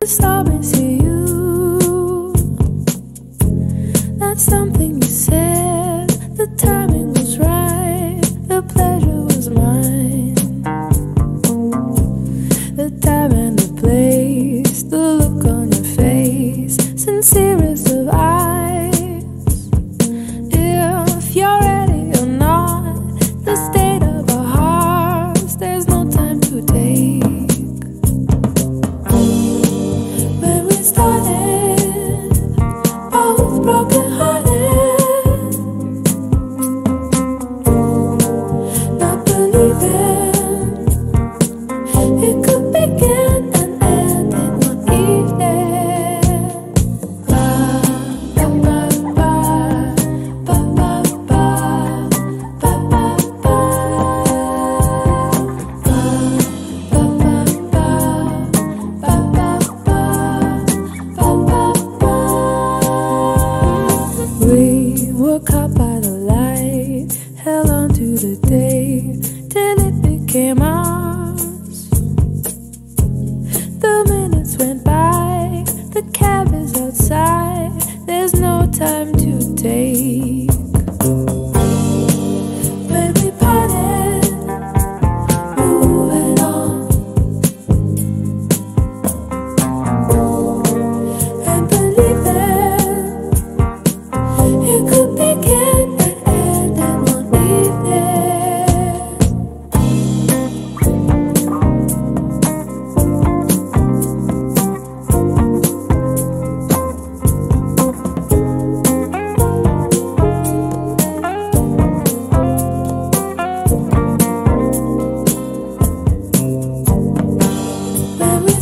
disturbance to you. That's something you said. The timing was right. The pleasure was mine. The time and the place. The look on your face. Sincere as caught by the light, held on to the day till it became ours. The minutes went by, the cab is outside, there's no time to take. When we parted, moving on, and believe